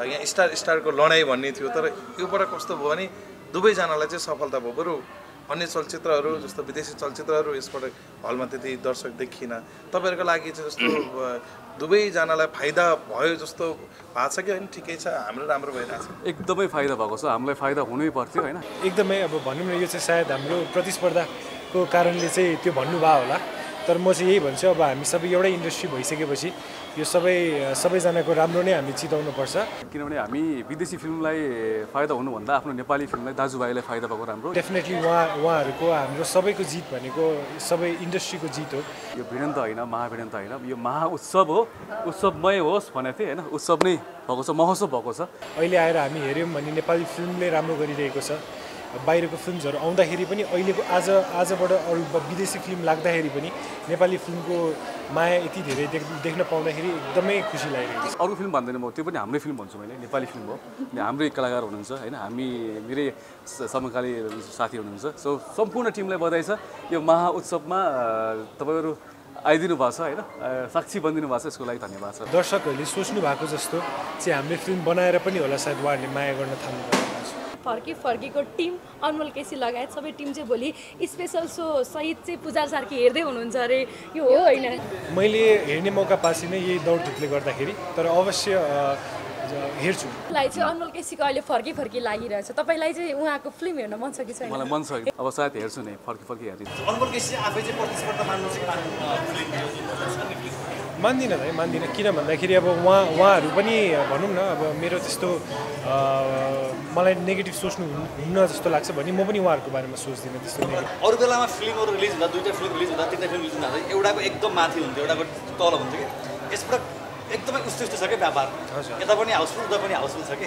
यहाँ स्टार स्टारको लडाइँ भन्ने थियो तर योबाट कस्तो भयो भने दुवैजनालाई चाहिँ सफलता भयो। बरु अन्य चलचित्रहरू जस्तो विदेशी चलचित्रहरू यसबाट हलमा त्यति दर्शक देखिन तपाईँहरूको लागि चाहिँ जस्तो दुवैजनालाई फाइदा भयो जस्तो भएको छ कि होइन? ठिकै छ हाम्रो राम्रो भइरहेको छ एकदमै फाइदा भएको छ। हामीलाई फाइदा हुनै पर्थ्यो होइन? एकदमै अब भनौँ न यो चाहिँ सायद हाम्रो प्रतिस्पर्धाको कारणले चाहिँ त्यो भन्नुभयो होला। तर म चाहिँ यही भन्छु अब हामी सबै एउटै इन्डस्ट्री भइसकेपछि यो सबै सबैजनाको राम्रो नै हामी चिताउनुपर्छ। किनभने हामी विदेशी फिल्मलाई फाइदा हुनुभन्दा आफ्नो नेपाली फिल्मलाई दाजुभाइलाई फाइदा भएको राम्रो। डेफिनेटली उहाँ उहाँहरूको हाम्रो सबैको जित भनेको सबै इन्डस्ट्रीको जित हो। यो भिडन्त होइन महाभिडन्त होइन यो महाउत्सव हो उत्सवमय होस् भनेको थिएँ होइन उत्सव नै भएको छ महोत्सव भएको छ। अहिले आएर हामी हेऱ्यौँ भने नेपाली फिल्मले राम्रो गरिरहेको छ। बाहिरको फिल्महरू आउँदाखेरि पनि अहिलेको आज आजबाट अरू विदेशी फिल्म लाग्दाखेरि पनि नेपाली फिल्मको माया यति धेरै देख देख्न पाउँदाखेरि एकदमै खुसी लागिरहेको छ। अरू फिल्म भन्दैन म त्यो पनि हाम्रै फिल्म भन्छु मैले नेपाली फिल्म हो। हाम्रै कलाकार हुनुहुन्छ होइन? हामी मेरै समकाली साथी हुनुहुन्छ। सो सम्पूर्ण टिमलाई बधाई छ। यो महाउत्सवमा तपाईँहरू आइदिनु भएको छ होइन? साक्षी बनिदिनु भएको छ यसको लागि धन्यवाद छ। दर्शकहरूले सोच्नु भएको जस्तो चाहिँ हामीले फिल्म बनाएर पनि होला सायद उहाँहरूले माया गर्न थाल्नु फर्की फर्कीको टिम अनमोल केसी लगायत सबै टिम चाहिँ भोलि स्पेसल सो सहित चाहिँ पूजा सार्की हेर्दै हुनुहुन्छ अरे यो हो होइन? मैले हेर्ने मौका पासी नै यही दौडधुपले गर्दाखेरि तर अवश्य हेर्छु। लाई चाहिँ अनमोल केसीको अहिले फर्की फर्की लागिरहेछ। तपाईँलाई चाहिँ उहाँको फिल्म हेर्न मन छ कि छैन? मलाई मन छ अब सायद हेर्छु नै फर्की फर्की हेरिदिन्छु। अनमोल केसी आफै चाहिँ प्रतिस्पर्धा मान्नु चाहिँ मान्दिनँ भाइ मान्दिनँ। किन भन्दाखेरि अब उहाँ उहाँहरू पनि भनौँ न अब मेरो त्यस्तो मलाई नेगेटिभ सोच्नु हुन्- हुन्न जस्तो लाग्छ भने म पनि उहाँहरूको बारेमा सोच्दिनँ त्यस्तो अरू बेलामा फिल्महरू रिलिज हुँदा दुईवटा फिल्म रिलिज हुँदा तिनवटा फिल्म रिलिज हुँदा एउटाको एकदम माथि हुन्थ्यो एउटाको तल हुन्थ्यो कि। यसबाट एकदमै उस्तो उस्तो छ क्या व्यापार। यता पनि हाउसफुल उता पनि हाउसफुल छ कि?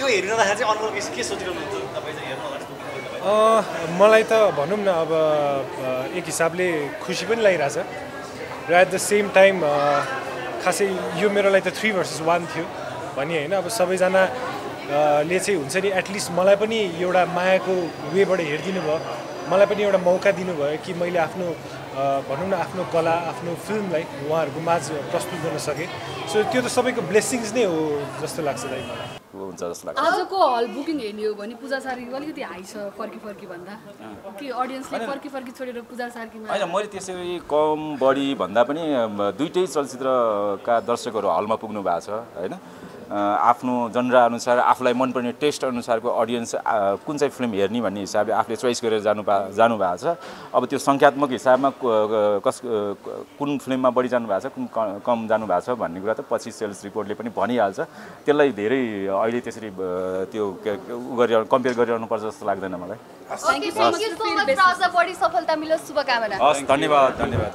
यो हेरिरहँदाखेरि चाहिँ केसी के सोचिरहनुहुन्छ? तपाईँ चाहिँ हेर्नु मलाई त भनौँ न अब एक हिसाबले खुसी पनि लागिरहेछ। र एट द सेम टाइम खासै यो मेरो लागि त थ्री भर्सेस वान थियो भने होइन अब सबैजना अ, ले चाहिँ हुन्छ नि एटलिस्ट मलाई पनि एउटा मायाको वेबाट हेरिदिनु भयो। मलाई पनि एउटा मौका दिनुभयो कि मैले आफ्नो अ, भनौँ न आफ्नो कला आफ्नो फिल्मलाई उहाँहरूको माझ प्रस्तुत गर्न सकेँ। सो त्यो त सबैको ब्लेसिङ्स नै हो जस्तो लाग्छ दाइ मलाई। हुन्छ जस्तो लाग्छ। आजको हल बुकिङ हेर्ने हो भने पूजा सार्कीको अलिकति हाई छ फर्की फर्की भन्दा। कि अडियन्सले फर्की फर्की छोडेर पूजा सार्कीमा होइन मैले त्यसरी कम बढी भन्दा पनि दुइटै चलचित्रका दर्शकहरू हलमा पुग्नु भएको छ होइन? आफ्नो जनराअनुसार आफूलाई मनपर्ने टेस्ट अनुसारको अडियन्स कुन चाहिँ फिल्म हेर्ने भन्ने हिसाबले आफूले चोइस गरेर जानु पा जानु भएको छ। अब त्यो सङ्ख्यात्मक हिसाबमा कस कुन फिल्ममा बढी जानु भएको छ कुन क- कम जानु भएको छ भन्ने कुरा त पछि सेल्स रिपोर्टले पनि भनिहाल्छ। त्यसलाई धेरै अहिले त्यसरी त्यो उ गरिरहनु कम्पेयर गरिरहनु पर्छ जस्तो लाग्दैन मलाई। Okay thank you so much Raja बढी सफलता मिलोस् शुभकामना। हस् धन्यवाद धन्यवाद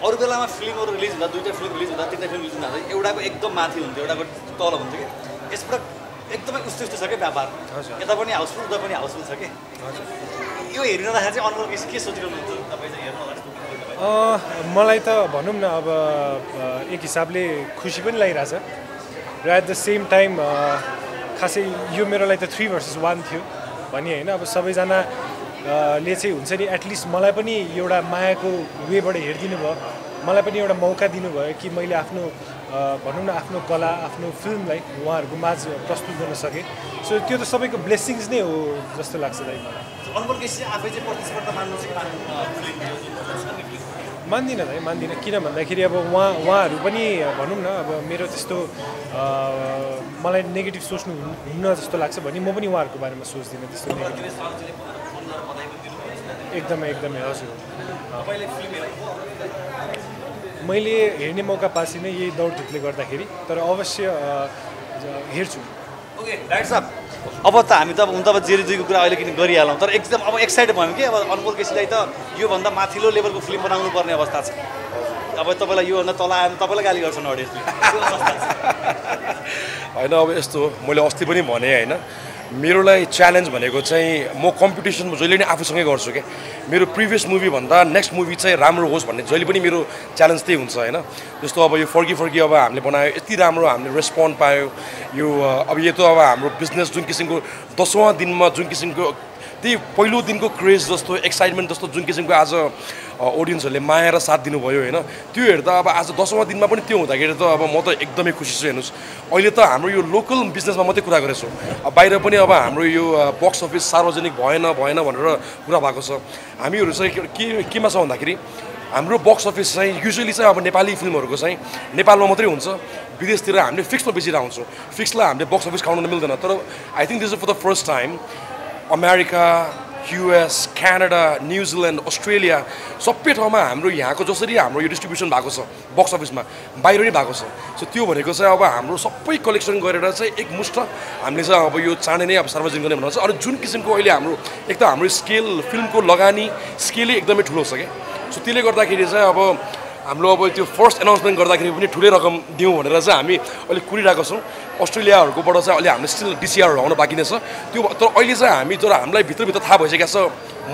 अरू बेलामा फिल्महरू रिलिज हुँदा दुईवटा फिल्म रिलिज हुँदा तिनवटा फिल्म रिलिज हुँदा एउटाको एकदम माथि हुन्थ्यो एउटाको तल हुन्थ्यो कि? यसबाट एकदमै उस्तो उस्तो छ क्या व्यापार? यता पनि हाउसफुल उता पनि हाउसफुल छ कि? यो हेरिरहँदाखेरि चाहिँ केसी के सोचिरहनुहुन्छ? तपाईँ चाहिँ हेर्नु होला मलाई त भनौँ न अब एक हिसाबले खुसी पनि लागिरहेछ। र एट द सेम टाइम खासै यो मेरो लागि त थ्री भर्सेस वान थियो। भने होइन अब सबैजना ले चाहिँ हुन्छ नि एटलिस्ट मलाई पनि एउटा मायाको वेबाट हेरिदिनु भयो। मलाई पनि एउटा मौका दिनुभयो कि मैले आफ्नो भनौँ न आफ्नो कला आफ्नो फिल्मलाई उहाँहरूको माझ प्रस्तुत गर्न सकेँ। सो त्यो त सबैको ब्लेसिङ्स नै हो जस्तो लाग्छ दाइ मान्दिनँ भाइ मान्दिनँ। किन भन्दाखेरि अब उहाँ उहाँहरू पनि भनौँ न अब मेरो त्यस्तो मलाई नेगेटिभ सोच्नु हुन्- हुन्न जस्तो लाग्छ भने म पनि उहाँहरूको बारेमा सोच्दिनँ त्यस्तो नेगेटिभ एकदमै एकदमै हजुर। तपाईँले फिल्म हेर्नु मैले हेर्ने मौका पासी नै यही दौडधुपले गर्दाखेरि तर अवश्य हेर्छु। ओके राइट साहब। अब त हामी त अब हुन त अब जेरी दुईको कुरा अहिले किन गरिहालौँ तर एकदम अब एक्साइटेड भयौँ कि अब अनमोल केसीलाई त योभन्दा माथिल्लो लेभलको फिल्म बनाउनु पर्ने अवस्था छ। अब तपाईँलाई योभन्दा तल आयो भने तपाईँलाई गाली गर्छन् अडियन्सले होइन अब यस्तो हो। मैले अस्ति पनि भने होइन। मेरो लागि च्यालेन्ज भनेको चाहिँ म कम्पिटिसन जहिले नै आफूसँगै गर्छु क्या मेरो प्रिभियस मुभीभन्दा नेक्स्ट मुभी चाहिँ राम्रो होस् भन्ने जहिले पनि मेरो च्यालेन्ज त्यही हुन्छ होइन? जस्तो अब यो फर्की फर्की अब हामीले बनायो यति राम्रो हामीले रेस्पोन्ड पायो। यो अब यो त अब हाम्रो बिजनेस जुन किसिमको दसौँ दिनमा जुन किसिमको त्यही पहिलो दिनको क्रेज जस्तो एक्साइटमेन्ट जस्तो जुन किसिमको आज अडियन्सहरूले माया र साथ दिनुभयो होइन? त्यो हेर्दा अब आज दसौँ दिनमा पनि त्यो हुँदाखेरि त अब म त एकदमै खुसी छु हेर्नुहोस्। अहिले त हाम्रो यो लोकल बिजनेसमा मात्रै कुरा गरेको छु। बाहिर पनि अब हाम्रो यो बक्स अफिस सार्वजनिक भएन भएन भनेर कुरा भएको छ। हामीहरू चाहिँ के केमा छ भन्दाखेरि हाम्रो बक्स अफिस चाहिँ युजली चाहिँ अब नेपाली फिल्महरूको चाहिँ नेपालमा मात्रै हुन्छ। विदेशतिर हामीले फिक्समा बेचिरहेको हुन्छौँ फिक्सलाई हामीले बक्स अफिस खाउन मिल्दैन। तर I think this is for the first time America US Canada New Zealand Australia सबै ठाउँमा हाम्रो यहाँको जसरी हाम्रो यो डिस्ट्रिब्युसन भएको छ बक्स अफिसमा बाहिर पनि भएको छ। सो त्यो भनेको चाहिँ अब हाम्रो सबै कलेक्सन गरेर चाहिँ एकमुष्ट हामीले चाहिँ अब यो चाँडै नै अब सार्वजनिक गर्ने भनेर छ। अनि जुन किसिमको अहिले हाम्रो एक त हाम्रो स्केल फिल्मको लगानी स्केलै एकदमै ठुलो छ क्या। सो त्यसले गर्दाखेरि चाहिँ अब हाम्रो अब त्यो फर्स्ट एनाउन्समेन्ट गर्दाखेरि पनि ठुलै रकम दिउँ भनेर चाहिँ हामी अलिक कुरिरहेको छौँ। अस्ट्रेलियाहरूकोबाट चाहिँ अहिले हामीले स्टिल डिसिआरहरू आउनु बाँकी नै छ। त्यो तर अहिले चाहिँ हामी तर हामीलाई भित्रभित्र थाहा भइसकेको छ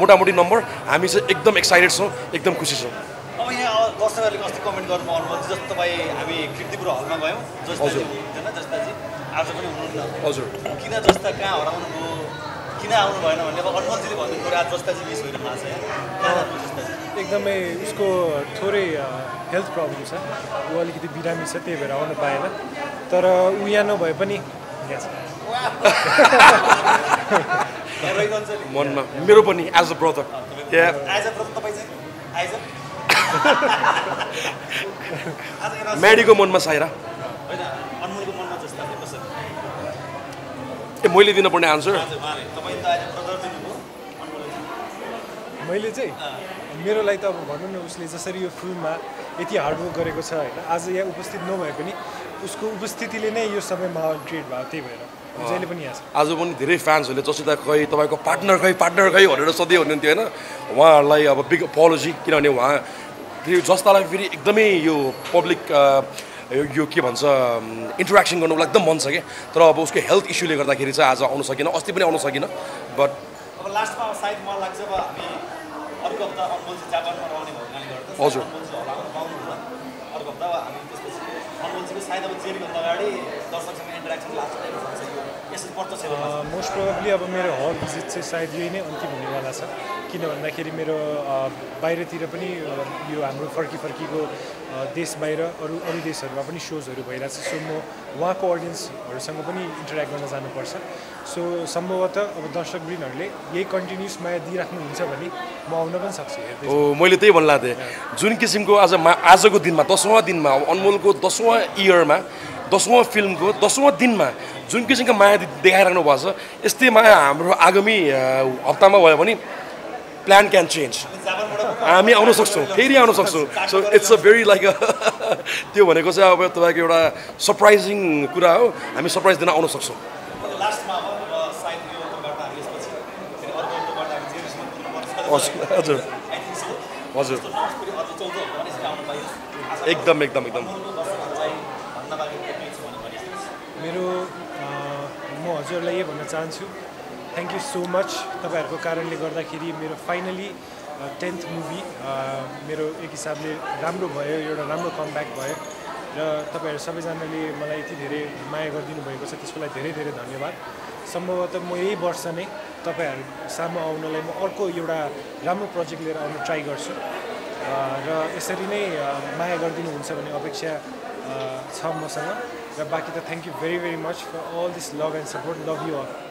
मोटामोटी नम्बर हामी चाहिँ एकदम एक्साइटेड छौँ एकदम खुसी छौँ। अब यहाँ दर्शकहरूले अस्ति कमेन्ट गर्नु जस्तो तपाईँ हामी किर्तिपुर हलमा गयौँ हुनुहुन्थेन जस्ताजी। आज पनि हुनुहुन्न। हजुर। किन जस्ता कहाँ हराउनु भयो? किन आउनु भएन भन्ने? अब अनुभवजीले भन्नु कुरा जस्ताजी मिस भइरहनु भएको छ यहाँ। एकदमै उसको थोरै हेल्थ प्रब्लम छ। ऊ अलिकति बिरामी छ त्यही भएर आउनु पाएन। तर ऊ यहाँ नभए पनि मनमा मेरो पनि एज अ ब्रदर म्याडीको मनमा साइरा होइन अनमोलको मनमा जस्ता कसरी? ए मैले दिनुपर्ने आन्सर मैले चाहिँ मेरो लागि त अब भनौँ न उसले जसरी यो फिल्ममा यति हार्डवर्क गरेको छ होइन आज यहाँ उपस्थित नभए पनि उसको उपस्थितिले नै यो सबै माहौल क्रिएट भयो त्यही भएर जहिले पनि यहाँ छ। आज पनि धेरै फ्यान्सहरूले जसिता खै तपाईँको पार्टनर खै पार्टनर खै भनेर सधैँ हुनुहुन्थ्यो होइन? उहाँहरूलाई अब बिग अपोलोजी किनभने उहाँ फेरि जस्तालाई फेरि एकदमै यो पब्लिक यो के भन्छ इन्टरेक्सन गर्नुको लागि एकदम मन छ क्या। तर अब उसको हेल्थ इस्युले गर्दाखेरि चाहिँ आज आउनु सकिनँ अस्ति पनि आउनु सकिनँ बट अब लास्टमा सायद मलाई लाग्छ अब हामी अर्को हप्ता जापानमा रहने हुनाले गर्दा हजुर। अर्को हप्ता हामी त्यसपछि मोस्ट प्रोबेबली अब मेरो हल भिजिट चाहिँ सायद यही नै अन्तिम हुनेवाला छ। किन भन्दाखेरि मेरो बाहिरतिर पनि यो हाम्रो फर्की फर्कीको देश बाहिर अरू अरू देशहरूमा पनि सोजहरू भइरहेछ। सो म उहाँको अडियन्सहरूसँग पनि इन्टरेक्ट गर्न जानुपर्छ। सो सम्भवतः अब दर्शकवृन्दहरूले यही कन्टिन्युस माया दिइराख्नुहुन्छ भने म आउन पनि सक्छु हो मैले त्यही भन्ला थिएँ जुन किसिमको आज मा आजको दिनमा दसौँ दिनमा अब अनमोलको दसौँ इयरमा दसौँ फिल्मको दसौँ दिनमा जुन किसिमको माया देखाइराख्नु भएको छ यस्तै माया हाम्रो आगामी हप्तामा भयो भने प्लान क्यान चेन्ज हामी आउन सक्छौँ फेरि आउन सक्छौँ. So it's a very like त्यो भनेको चाहिँ अब तपाईँको एउटा सरप्राइजिङ कुरा हो हामी सरप्राइज दिन आउन सक्छौँ. हजुर हजुर एकदम एकदम एकदम. मेरो म हजुरलाई यही भन्न चाहन्छु थ्याङ्क यू सो मच तपाईँहरूको कारणले गर्दाखेरि मेरो फाइनली टेन्थ मुभी मेरो एक हिसाबले राम्रो भयो एउटा राम्रो कमब्याक भयो। र तपाईँहरू सबैजनाले मलाई यति धेरै माया गरिदिनु भएको छ त्यसको लागि धेरै धेरै धन्यवाद। सम्भवतः म यही वर्ष नै तपाईँहरू सामु आउनलाई म अर्को एउटा राम्रो प्रोजेक्ट लिएर आउन ट्राई गर्छु। अ, र यसरी नै अ, माया गरिदिनुहुन्छ भन्ने अपेक्षा अ, छ मसँग। र बाँकी त thank you very very much for all this love and support love you all